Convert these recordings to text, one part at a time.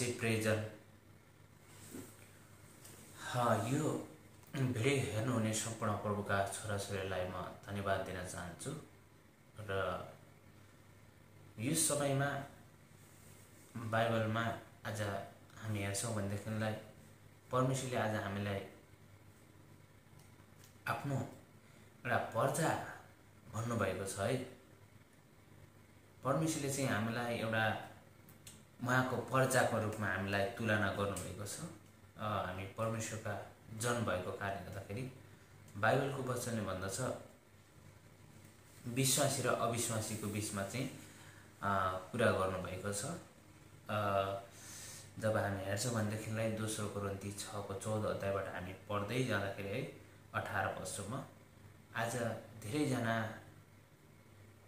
जसै प्रेजन। यो भिडियो हेर्नुहुने सम्पूर्ण प्रभुका छोराछोरीलाई म धन्यवाद दिन चाहन्छु र यो समयमा बाइबलमा आज हामी हेर्छौँ भनेदेखिलाई परमेश्वरले आज हामीलाई आफ्नो एउटा पर्जा भन्नुभएको छ है। परमेश्वरले चाहिँ हामीलाई एउटा उहाँको पर्जाको रूपमा हामीलाई तुलना गर्नुभएको छ। हामी परमेश्वरका जन भएको कारणले गर्दाखेरि बाइबलको वचनले भन्दछ विश्वासी र अविश्वासीको बिचमा चाहिँ कुरा गर्नुभएको छ। जब हामी हेर्छौँ भनेदेखिलाई दोस्रो कुरन्ती छको चौध अध्यायबाट हामी पढ्दै जाँदाखेरि है अठार पशुमा आज धेरैजना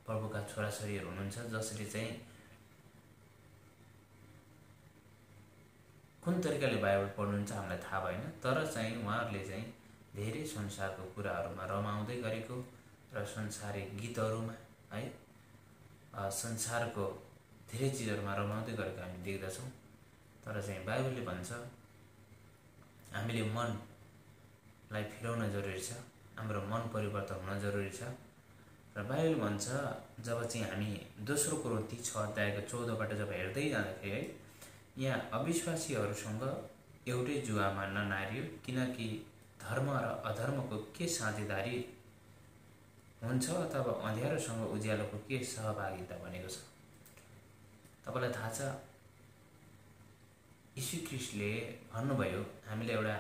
प्रभुका छोराछोरीहरू हुनुहुन्छ जसले चाहिँ कुन तरिकाले बाइबल पढ्नुहुन्छ हामीलाई थाहा भएन तर चाहिँ उहाँहरूले चाहिँ धेरै संसारको कुराहरूमा रमाउँदै गरेको र संसारिक गीतहरूमा है संसारको धेरै चिजहरूमा रमाउँदै गरेको हामी देख्दछौँ। तर चाहिँ बाइबलले भन्छ हामीले मनलाई फिराउन जरुरी छ हाम्रो मन परिवर्तन हुन जरुरी छ। र बाइबल भन्छ जब चाहिँ हामी दोस्रो कुरो ती छ अध्यायको चौधबाट जब हेर्दै जाँदाखेरि है यहाँ अविश्वासीहरूसँग एउटै जुवामा ननारियो किनकि धर्म र अधर्मको के साझेदारी हुन्छ अथवा अँध्यारोसँग उज्यालोको के सहभागिता भनेको छ? तपाईँलाई थाहा छ यीशु ख्रिस्टले भन्नुभयो हामीले एउटा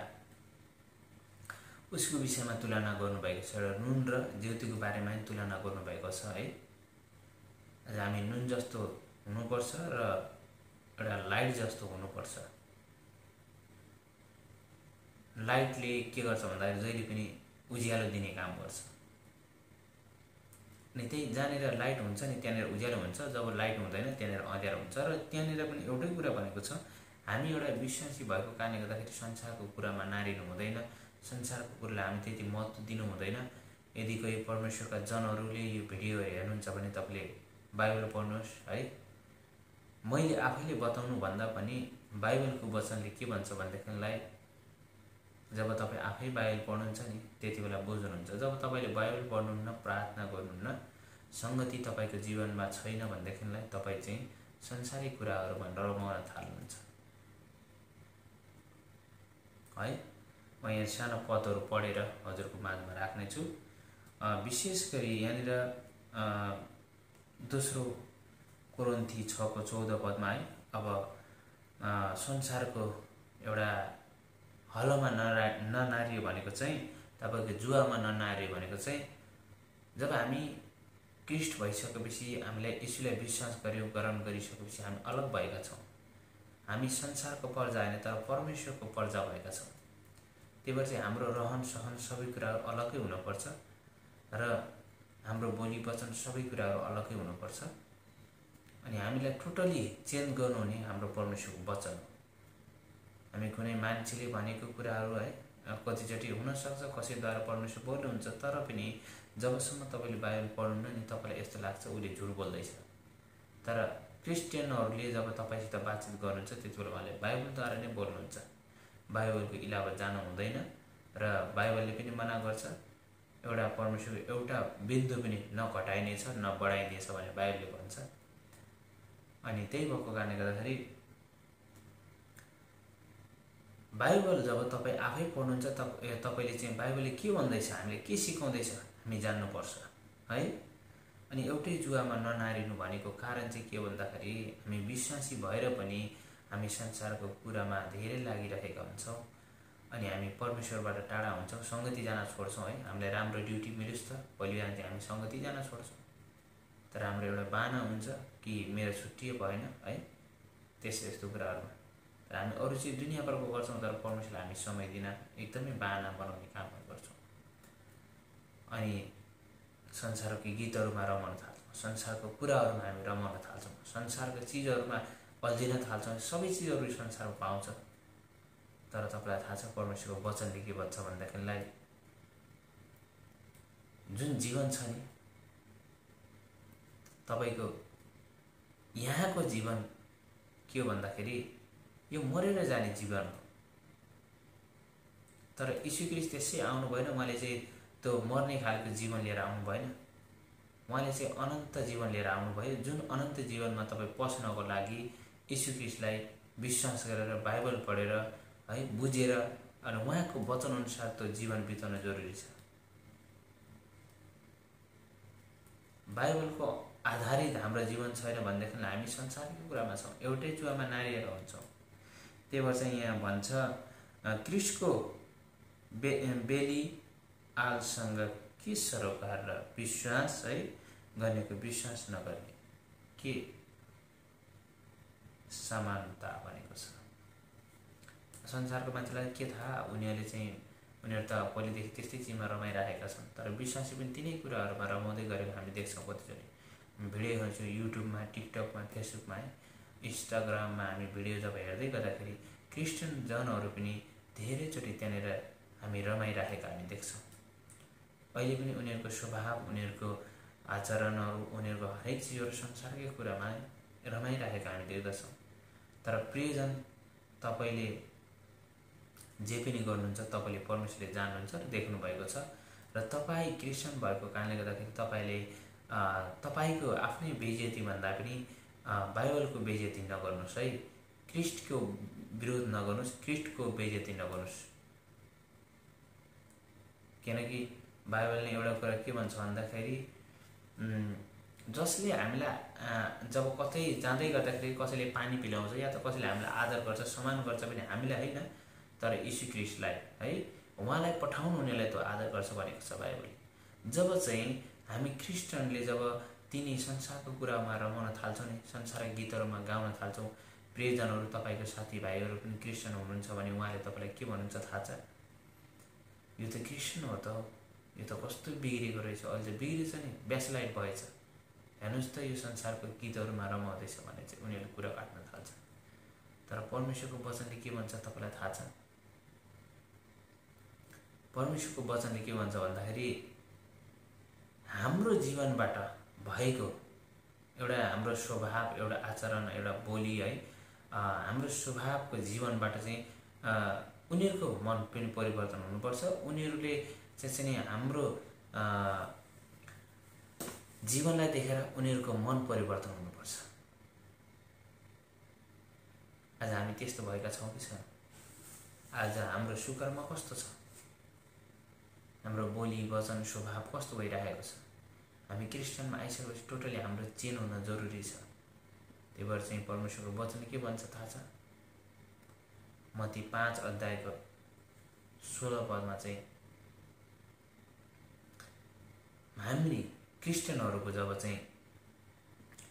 उसको विषयमा तुलना गर्नुभएको छ एउटा नुन र ज्योतिको बारेमा तुलना गर्नुभएको छ है? हामी नुन जस्तो हुनुपर्छ र एउटा लाइट जस्तो हुनुपर्छ। लाइटले के गर्छ भन्दाखेरि जहिले पनि उज्यालो दिने काम गर्छ। अनि त्यही जहाँनिर लाइट हुन्छ नि त्यहाँनिर उज्यालो हुन्छ जब लाइट हुँदैन त्यहाँनिर अँध्यारो हुन्छ र त्यहाँनिर पनि एउटै कुरा भनेको छ हामी एउटा विश्वासी भएको कारणले गर्दाखेरि संसारको कुरामा नारिनु हुँदैन संसारको कुरालाई हामी त्यति महत्त्व दिनु हुँदैन। यदि कोही परमेश्वरका जनहरूले यो भिडियो हेर्नुहुन्छ भने तपाईँले बाइबल पढ्नुहोस् है। मैले आफैले बताउनु भन्दा पनि बाइबलको वचनले के भन्छ भनेदेखिलाई जब तपाईँ आफै बाइबल पढ्नुहुन्छ नि त्यति बेला बुझ्नुहुन्छ। जब तपाईँले बाइबल पढ्नुहुन्न प्रार्थना गर्नुहुन्न सङ्गति तपाईँको जीवनमा छैन भनेदेखिलाई तपाईँ चाहिँ संसारिक कुराहरूमा रमाउन थाल्नुहुन्छ। है? म यहाँ सानो पदहरू पढेर हजुरको माझमा राख्नेछु। विशेष गरी यहाँनिर दोस्रो कोरन्थी छको चौध पदमा है अब संसारको एउटा हलमा नरा ननारियो भनेको चाहिँ तपाईँको जुवामा ननारियो भनेको चाहिँ जब हामी क्रिस्ट भइसकेपछि हामीलाई यीशुलाई विश्वास गऱ्यौँ ग्रहण गरिसकेपछि हामी अलग भएका छौँ। हामी संसारको पर्जा होइन तर परमेश्वरको पर्जा भएका छौँ। त्यही भएर चाहिँ हाम्रो रहन सहन सबै कुराहरू अलग्गै हुनुपर्छ र हाम्रो बोली वचन सबै कुराहरू अलग्गै हुनुपर्छ। अनि हामीलाई टोटली चेन्ज गर्नुहुने हाम्रो परमेश्वरको वचन हो। हामी कुनै मान्छेले भनेको कुराहरू है कतिचोटि हुनसक्छ कसैद्वारा परमेश्वर बोल्नुहुन्छ तर पनि जबसम्म तपाईँले बाइबल पढ्नुहुन्न नि तपाईँलाई यस्तो लाग्छ उसले झुट बोल्दैछ। तर क्रिस्चियनहरूले जब तपाईँसित बातचित गर्नुहुन्छ त्यति बेला उहाँले बाइबलद्वारा नै बोल्नुहुन्छ। बाइबलको इलावा जानु हुँदैन र बाइबलले पनि मना गर्छ। एउटा परमेश्वर एउटा बिन्दु पनि न घटाइनेछ न बढाइनेछ भने बाइबलले भन्छ। अनि त्यही भएको कारणले गर्दाखेरि बाइबल जब तपाईँ आफै पढ्नुहुन्छ तप तपाईँले चाहिँ बाइबलले के भन्दैछ हामीले के सिकाउँदैछ हामी जान्नुपर्छ है? अनि एउटै जुवामा ननारिनु भनेको कारण चाहिँ के भन्दाखेरि हामी विश्वासी भएर पनि हामी संसारको कुरामा धेरै लागिरहेका हुन्छौँ अनि हामी परमेश्वरबाट टाढा हुन्छौँ सङ्गति जान छोड्छौँ है? हामीलाई राम्रो ड्युटी मिलोस् त भोलि चाहिँ हामी सङ्गति जान छोड्छौँ। तर हाम्रो एउटा बाना हुन्छ कि मेरो छुट्टी भएन है? त्यस्तो यस्तो कुराहरूमा। र हामी अरू चाहिँ दुनियाँभरको गर्छौँ तर परमेश्वरलाई हामी समय दिन एकदमै बाना बनाउने कामहरू गर्छौँ। अनि संसारको गीतहरूमा रमाउन थाल्छौँ संसारको कुराहरूमा हामी रमाउन थाल्छौँ संसारको चिजहरूमा अल्झिन थाल्छौँ सबै चिजहरू संसारमा पाउँछ। तर तपाईँलाई थाहा छ परमेश्वरको वचनले के भन्छ भन्दाखेरिलाई जुन जीवन छ नि तपाईँको यहाँको जीवन के हो भन्दाखेरि यो मरेर जाने जीवन हो। तर क्रिस्ट त्यसै आउनु भएन उहाँले चाहिँ त्यो मर्ने खालको जीवन लिएर आउनु भएन। उहाँले चाहिँ अनन्त जीवन लिएर आउनुभयो जुन अनन्त जीवनमा तपाईँ पस्नको लागि क्रिस्टलाई विश्वास गरेर बाइबल पढेर है बुझेर अनि उहाँको वचनअनुसार त्यो जीवन बिताउन जरुरी छ। बाइबलको आधारित हाम्रो जीवन छैन भनेदेखि हामी संसारको कुरामा छौँ। एउटै चुवामा नारिएर हुन्छौँ। त्यही भएर चाहिँ यहाँ भन्छ क्रिस्टको बे बेली आलसँग के सरोकार र विश्वास है गर्नेको विश्वास नगर्ने के समानता भनेको छ। संसारको मान्छेलाई के थाहा? उनीहरूले चाहिँ उनीहरू त पहिलेदेखि त्यस्तै चिजमा रमाइरहेका छन् तर विश्वासी पनि तिनै कुराहरूमा रमाउँदै गरेको हामी देख्छौँ कतिचोटि भिडियोहरू युट्युबमा टिकटकमा फेसबुकमा है इन्स्टाग्राममा हामी भिडियो जब हेर्दै गर्दाखेरि क्रिस्चियन जनहरू पनि धेरैचोटि त्यहाँनिर हामी रमाइरहेका हामी देख्छौँ। अहिले पनि उनीहरूको स्वभाव उनीहरूको आचरणहरू उनीहरूको हरेक चिजहरू संसारकै कुरामा रमाइरहेका हामी देख्दछौँ। तर प्रियजन तपाईँले जे पनि गर्नुहुन्छ तपाईँले परमेश्वरले जान्नुहुन्छ र देख्नुभएको छ र तपाईँ क्रिस्चियन भएको कारणले गर्दाखेरि तपाईँले तपाईँको आफ्नै बेजेती भन्दा पनि बाइबलको बेजेती नगर्नुहोस् है। क्रिस्टको विरोध नगर्नुहोस् क्रिस्टको बेजेती नगर्नुहोस्। किनकि बाइबलले एउटा कुरा के भन्छ भन्दाखेरि जसले हामीलाई जब कतै जाँदै गर्दाखेरि कसैले पानी पिलाउँछ या त कसैले हामीलाई आदर गर्छ सम्मान गर्छ भने हामीलाई होइन तर यीशु क्रिस्टलाई है। उहाँलाई पठाउनु हुनेलाई त्यो आदर गर्छ भनेको छ बाइबलले। जब चाहिँ हामी क्रिस्चियनले जब तिनी संसारको कुरामा रमाउन थाल्छौँ नि संसारका गीतहरूमा गाउन थाल्छौँ प्रियजनहरू तपाईँको साथीभाइहरू पनि क्रिस्चियन हुनुहुन्छ भने उहाँले तपाईँलाई के भन्नुहुन्छ थाहा छ? यो त क्रिस्चियन हो त यो त कस्तो बिग्रेको रहेछ। अहिले चाहिँ बिग्रेछ नि। ब्यासलाइट भएछ। हेर्नुहोस् त यो संसारको गीतहरूमा रमाउँदैछ भने चाहिँ उनीहरूले कुरा काट्न थाल्छ। तर परमेश्वरको वचनले के भन्छ तपाईँलाई थाहा छ? परमेश्वरको वचनले के भन्छ भन्दाखेरि हाम्रो जीवनबाट भएको एउटा हाम्रो स्वभाव एउटा आचरण एउटा बोली है हाम्रो स्वभावको जीवनबाट चाहिँ उनीहरूको मन पनि परिवर्तन हुनुपर्छ। उनीहरूले चाहिँ चाहिँ हाम्रो जीवनलाई देखेर उनीहरूको मन परिवर्तन हुनुपर्छ। आज हामी त्यस्तो भएका छौँ कि छैन? आज हाम्रो सुकर्म कस्तो छ? हाम्रो बोली वचन स्वभाव कस्तो भइरहेको छ? हामी क्रिस्चियनमा आइसकेपछि टोटली हाम्रो चेन हुन जरुरी छ। त्यही भएर चाहिँ परमेश्वरको वचन के भन्छ थाहा छ? म ती पाँच अध्यायको सोह्र पदमा चाहिँ हामी क्रिस्चियनहरूको जब चाहिँ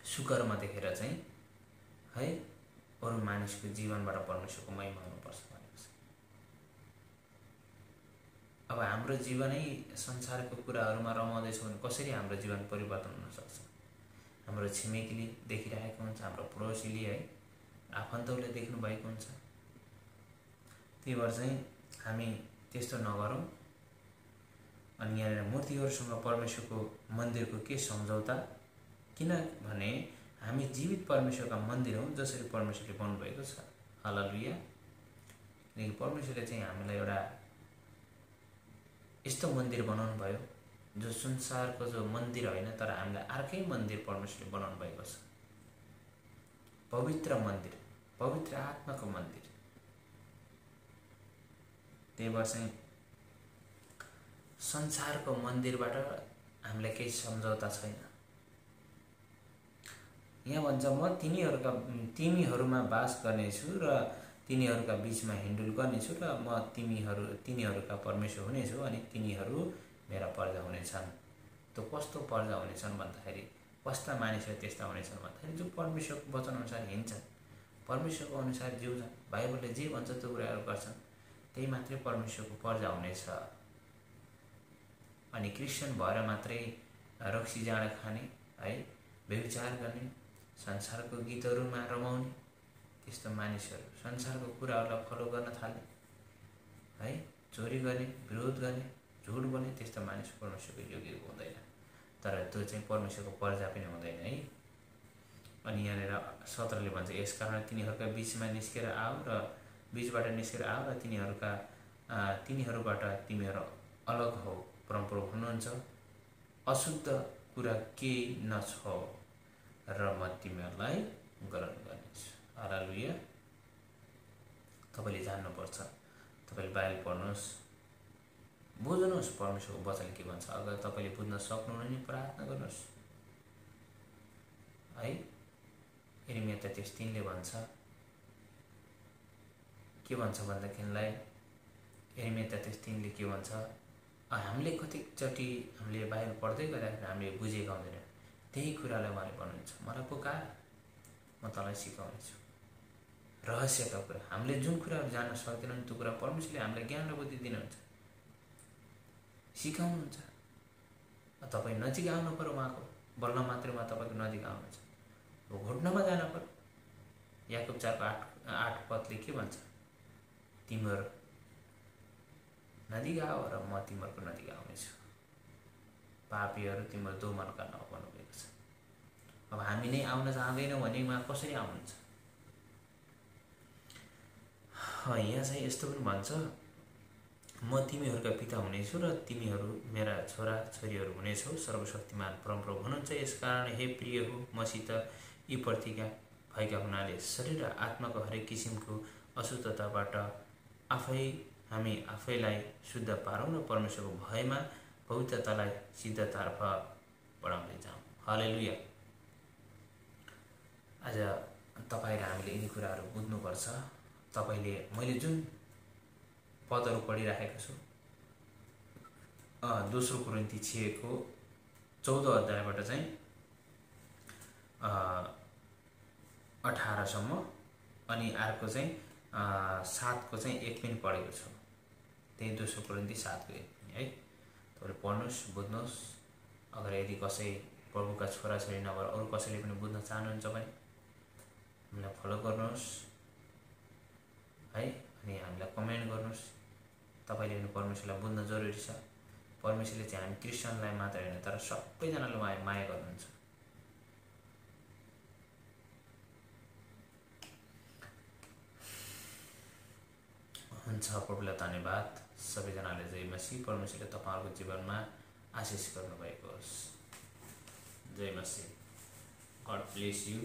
सुकर्म देखेर चाहिँ है अरू मानिसको जीवनबाट परमेश्वरको महिमा हुनुपर्छ भनेको छ अब हाम्रो जीवनै संसारको कुराहरूमा रमाउँदैछौँ भने कसरी हाम्रो जीवन परिवर्तन हुनसक्छ हाम्रो छिमेकीले देखिरहेको हुन्छ हाम्रो पडोसीले है आफन्तहरूले देख्नुभएको हुन्छ। त्यही भएर चाहिँ हामी त्यस्तो नगरौँ। अनि यहाँनिर मूर्तिहरूसँग परमेश्वरको मन्दिरको के सम्झौता? किनभने हामी जीवित परमेश्वरका मन्दिर हौँ जसरी परमेश्वरले भन्नुभएको छ। हललुया। किनकि परमेश्वरले चाहिँ हामीलाई एउटा यस्तो मन्दिर बनाउनु भयो जो संसारको जो मन्दिर होइन तर हामीलाई अर्कै मन्दिर परमेश्वरले बनाउनु भएको छ। पवित्र मन्दिर पवित्र आत्माको मन्दिर। त्यही भएर चाहिँ संसारको मन्दिरबाट हामीलाई केही सम्झौता छैन। यहाँ भन्छ म तिनीहरूका तिमीहरूमा बास गर्नेछु र तिनीहरूका बिचमा हिन्डुल गर्नेछु र म तिमीहरू तिनीहरूका परमेश्वर हुनेछु अनि तिनीहरू मेरा पर्जा हुनेछन्। त्यो कस्तो पर्जा हुनेछन् भन्दाखेरि कस्ता मानिसहरू त्यस्ता हुनेछन् भन्दाखेरि जो परमेश्वरको वचनअनुसार हिँड्छन् परमेश्वरको अनुसार जिउँछन् बाइबलले जे भन्छ त्यो कुराहरू गर्छन् त्यही मात्रै परमेश्वरको पर्जा हुनेछ। अनि क्रिस्चियन भएर मात्रै रक्सी जाँडा खाने है व्यविचार गर्ने संसारको गीतहरूमा रमाउने त्यस्तो मानिसहरू संसारको कुराहरूलाई फलो गर्न थाल्ने है चोरी गर्ने विरोध गर्ने झुट बोल्ने त्यस्तो मानिस परमेश्वरको योग्य हुँदैन। तर त्यो चाहिँ परमेश्वरको पर्जा पनि हुँदैन है। अनि यहाँनिर सत्रले भन्छ यस कारण तिनीहरूका बिचमा निस्केर आऊ र बिचबाट निस्केर आऊ र तिनीहरूका तिनीहरूबाट तिमीहरू अलग हौ परमप्रभु हुनुहुन्छ। अशुद्ध कुरा केही नछ र म तिमीहरूलाई ग्रहण लुया तपाईँले जान्नुपर्छ। तपाईँले बाहिर पढ्नुहोस्। बुझ्नुहोस् परमेश्वरको वचन के भन्छ। अगर तपाईँले बुझ्न सक्नुहुन्न नि प्रार्थना गर्नुहोस्। है? एरिमिया तेत्तिस तिनले भन्छ के भन्छ भन्दाखेरिलाई? एरिमिया तेत्तिस तिनले के भन्छ? हामीले कतिचोटि हामीले बाहिर पढ्दै गर्दाखेरि हामीले बुझेका हुँदैन। त्यही कुरालाई उहाँले भन्नुहुन्छ। मलाई पुकार। म तँलाई सिकाउनेछु। रहस्यका कुरा। हामीले जुन कुराहरू जान्न सक्दैनौँ त्यो कुरा परमेश्वरले हामीलाई ज्ञान र बुद्धि दिनुहुन्छ। सिकाउनुहुन्छ। तपाईँ नजिक आउनु पऱ्यो उहाँको। बल्ल मात्रै उहाँ तपाईँको नजिक आउनुहुन्छ। घुट्नमा जानु पऱ्यो याकुब चारको आठ आठ पदले के भन्छ? तिम्रो नजिक आऊ र म तिमीहरूको नजिक आउनेछु। पापीहरू तिम्रो दोमनका नभन्नुभएको छ। अब हामी नै आउन चाहँदैनौँ भने उहाँ कसरी आउनुहुन्छ? यहाँ चाहिँ यस्तो पनि भन्छ। म तिमीहरूका पिता हुनेछु र तिमीहरू मेरा छोरा छोरीहरू हुनेछौ। सर्वशक्तिमान परमप्रभु हुनुहुन्छ। यसकारण हे प्रिय हो मसित यी प्रतिज्ञा भएका हुनाले शरीर र आत्माको हरेक किसिमको अशुद्धताबाट आफै हामी आफैलाई शुद्ध पारौँ र परमेश्वरको भयमा पवित्रतालाई सिद्धतर्फ बढाउँदै जाउँ। हले आज तपाईँ र हामीले यिनी कुराहरू बुझ्नुपर्छ। तपाईँले मैले जुन पदहरू पढिराखेको छु दोस्रो कुरन्ती छिएको चौध अध्यायबाट चाहिँ अठारसम्म अनि अर्को चाहिँ सातको चाहिँ एक पनि पढेको छु। त्यही दोस्रो कुरन्ती सातको एक पनि है? तपाईँले पढ्नुहोस् बुझ्नुहोस्। अगर यदि कसै प्रभुका छोराछोरी नभएर अरू कसैले पनि बुझ्न चाहनुहुन्छ भने हामीलाई फलो गर्नुहोस्। है? अनि हामीलाई कमेन्ट गर्नुहोस्। तपाईँले पनि परमेश्वरलाई बुझ्न जरुरी छ। परमेश्वरले चाहिँ हामी क्रिस्चियनलाई मात्र होइन तर सबैजनालाई उहाँ माया गर्नुहुन्छ। हुन्छ प्रभुलाई धन्यवाद। सबैजनाले जय मसी परमेश्वरले तपाईँहरूको जीवनमा आशिष गर्नुभएको होस्। जय मसी गड ब्लेस यु